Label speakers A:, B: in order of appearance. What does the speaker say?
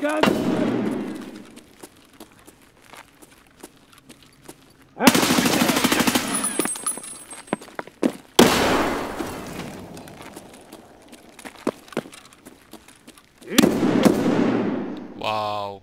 A: guys. Wow.